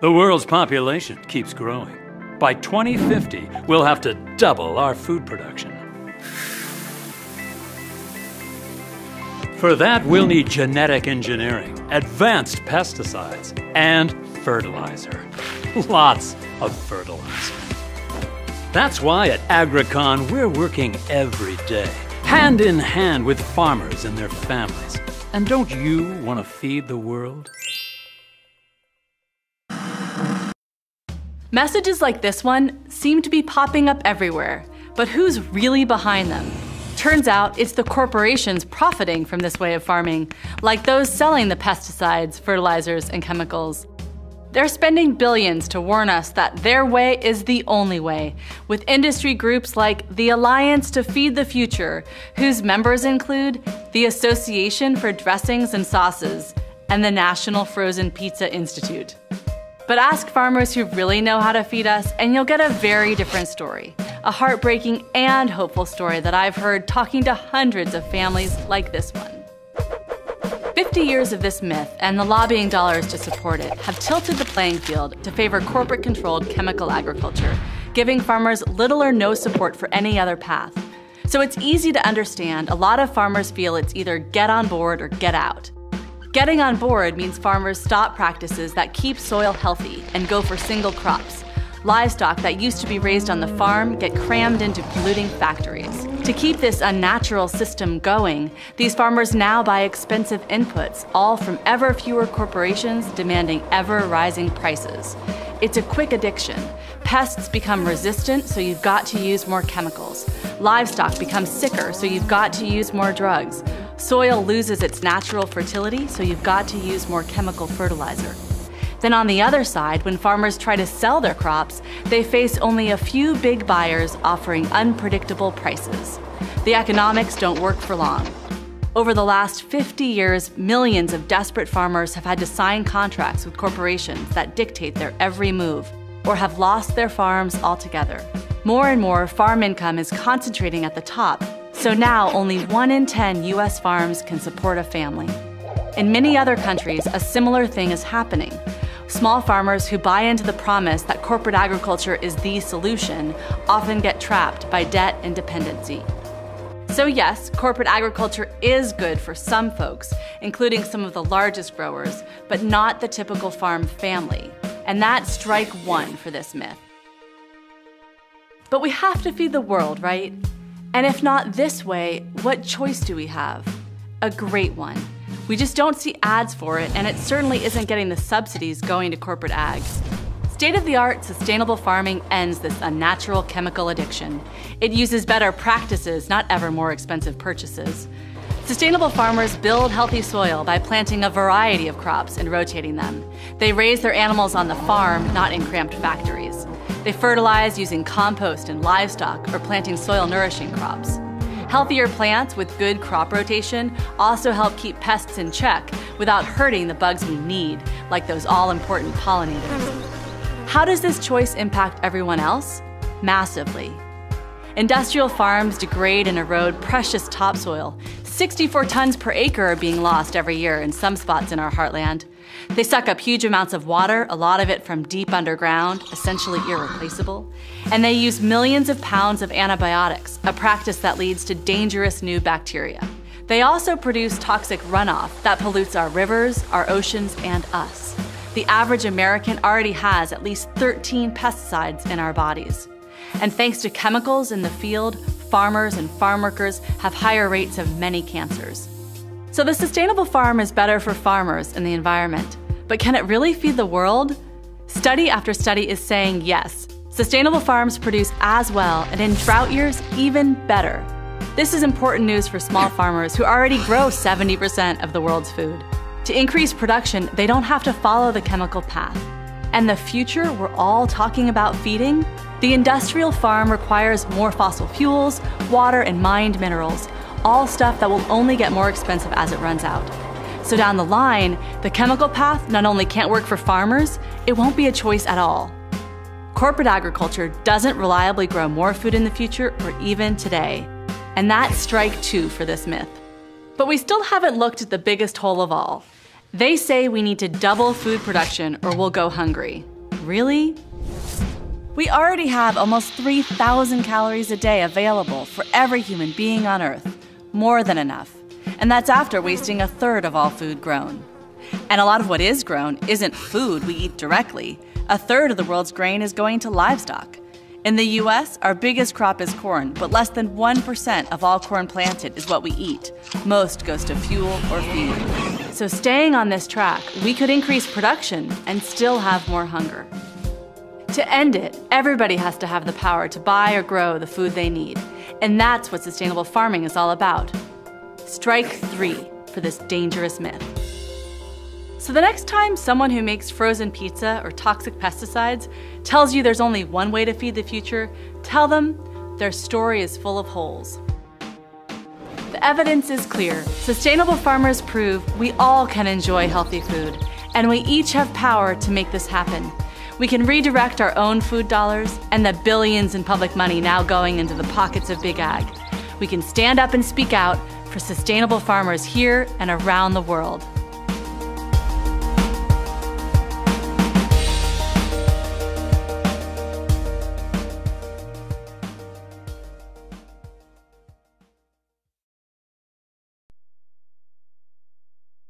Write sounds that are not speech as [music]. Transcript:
The world's population keeps growing. By 2050, we'll have to double our food production. For that, we'll need genetic engineering, advanced pesticides, and fertilizer. [laughs] Lots of fertilizer. That's why at Agricon, we're working every day, hand in hand with farmers and their families. And don't you want to feed the world? Messages like this one seem to be popping up everywhere, but who's really behind them? Turns out it's the corporations profiting from this way of farming, like those selling the pesticides, fertilizers, and chemicals. They're spending billions to warn us that their way is the only way, with industry groups like the Alliance to Feed the Future, whose members include the Association for Dressings and Sauces and the National Frozen Pizza Institute. But ask farmers who really know how to feed us, and you'll get a very different story. A heartbreaking and hopeful story that I've heard talking to hundreds of families like this one. 50 years of this myth and the lobbying dollars to support it have tilted the playing field to favor corporate controlled chemical agriculture, giving farmers little or no support for any other path. So it's easy to understand a lot of farmers feel it's either get on board or get out. Getting on board means farmers stop practices that keep soil healthy and go for single crops. Livestock that used to be raised on the farm get crammed into polluting factories. To keep this unnatural system going, these farmers now buy expensive inputs, all from ever fewer corporations demanding ever rising prices. It's a quick addiction. Pests become resistant, so you've got to use more chemicals. Livestock becomes sicker, so you've got to use more drugs. Soil loses its natural fertility, so you've got to use more chemical fertilizer. Then on the other side, when farmers try to sell their crops, they face only a few big buyers offering unpredictable prices. The economics don't work for long. Over the last 50 years, millions of desperate farmers have had to sign contracts with corporations that dictate their every move, or have lost their farms altogether. More and more farm income is concentrating at the top, so now only 1 in 10 US farms can support a family. In many other countries, a similar thing is happening. Small farmers who buy into the promise that corporate agriculture is the solution often get trapped by debt and dependency. So, yes, corporate agriculture is good for some folks, including some of the largest growers, but not the typical farm family. And that's strike one for this myth. But we have to feed the world, right? And if not this way, what choice do we have? A great one. We just don't see ads for it, and it certainly isn't getting the subsidies going to corporate ags. State of the art sustainable farming ends this unnatural chemical addiction. It uses better practices, not ever more expensive purchases. Sustainable farmers build healthy soil by planting a variety of crops and rotating them. They raise their animals on the farm, not in cramped factories. They fertilize using compost and livestock or planting soil nourishing crops. Healthier plants with good crop rotation also help keep pests in check without hurting the bugs we need, like those all important pollinators. How does this choice impact everyone else? Massively. Industrial farms degrade and erode precious topsoil. 64 tons per acre are being lost every year in some spots in our heartland. They suck up huge amounts of water, a lot of it from deep underground, essentially irreplaceable. And they use millions of pounds of antibiotics, a practice that leads to dangerous new bacteria. They also produce toxic runoff that pollutes our rivers, our oceans, and us. The average American already has at least 13 pesticides in our bodies. And thanks to chemicals in the field, farmers and farm workers have higher rates of many cancers. So the sustainable farm is better for farmers and the environment. But can it really feed the world? Study after study is saying yes. Sustainable farms produce as well, and in drought years, even better. This is important news for small farmers who already grow 70% of the world's food. To increase production, they don't have to follow the chemical path. And the future we're all talking about feeding? The industrial farm requires more fossil fuels, water, and mined minerals, all stuff that will only get more expensive as it runs out. So down the line, the chemical path not only can't work for farmers, it won't be a choice at all. Corporate agriculture doesn't reliably grow more food in the future or even today. And that's strike two for this myth. But we still haven't looked at the biggest hole of all. They say we need to double food production or we'll go hungry. Really? We already have almost 3,000 calories a day available for every human being on Earth. More than enough. And that's after wasting a third of all food grown. And a lot of what is grown isn't food we eat directly. A third of the world's grain is going to livestock. In the US, our biggest crop is corn, but less than 1% of all corn planted is what we eat. Most goes to fuel or feed. So, staying on this track, we could increase production and still have more hunger. To end it, everybody has to have the power to buy or grow the food they need. And that's what sustainable farming is all about. Strike three for this dangerous myth. So the next time someone who makes frozen pizza or toxic pesticides tells you there's only one way to feed the future, tell them their story is full of holes. The evidence is clear. Sustainable farmers prove we all can enjoy healthy food, and we each have power to make this happen. We can redirect our own food dollars and the billions in public money now going into the pockets of big ag. We can stand up and speak out for sustainable farmers here and around the world.